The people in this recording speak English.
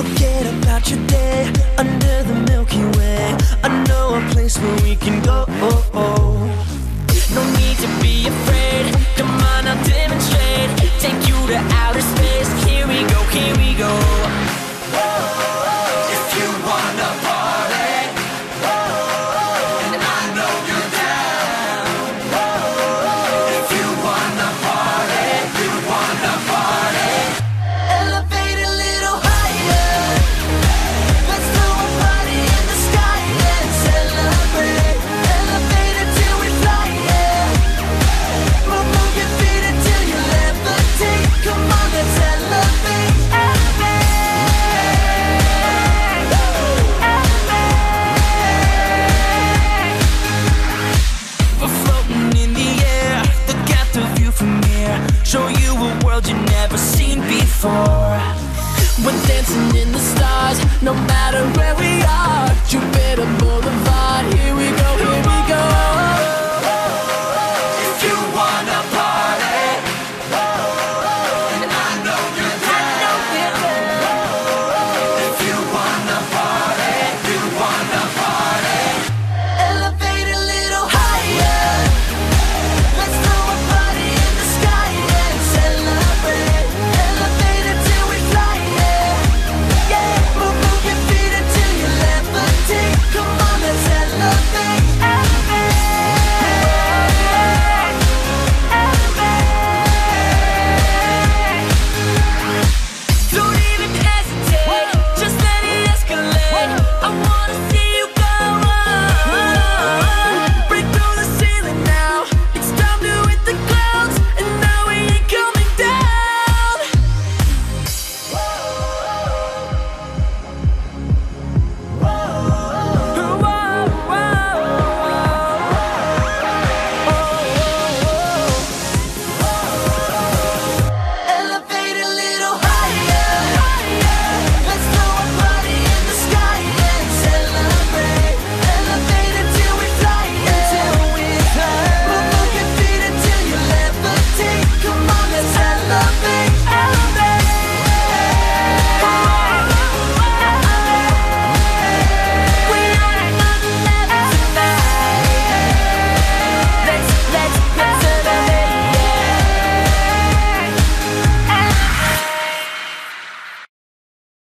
Forget about your day under the Milky Way. I know a place where we can go. No need to be afraid. for. We're dancing in the stars, no matter where we